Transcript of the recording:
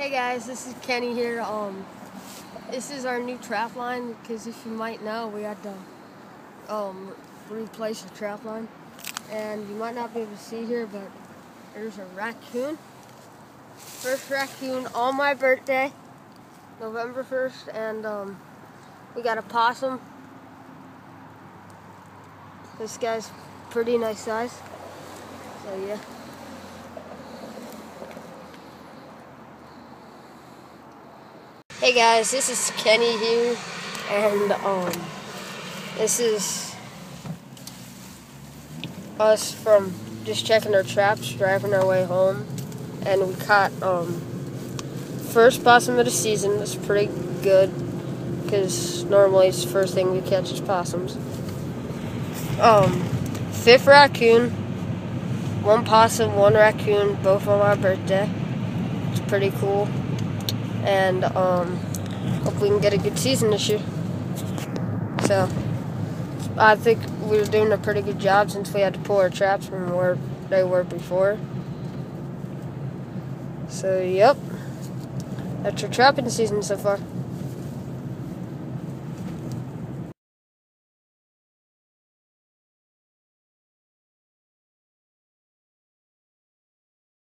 Hey guys, this is Kenny here. Um, this is our new trap line because if you might know, we had to um, replace the trap line, and you might not be able to see here, but there's a raccoon. First raccoon on my birthday, November 1st, and um, we got a possum. This guy's pretty nice size. So yeah. Hey guys, this is Kenny here, and um, this is us from just checking our traps, driving our way home, and we caught um, first possum of the season. It's pretty good because normally it's the first thing we catch is possums. Um, fifth raccoon, one possum, one raccoon, both on my birthday. It's pretty cool and um, hope we can get a good season this year. So I think we are doing a pretty good job since we had to pull our traps from where they were before. So yep, that's your trapping season so far.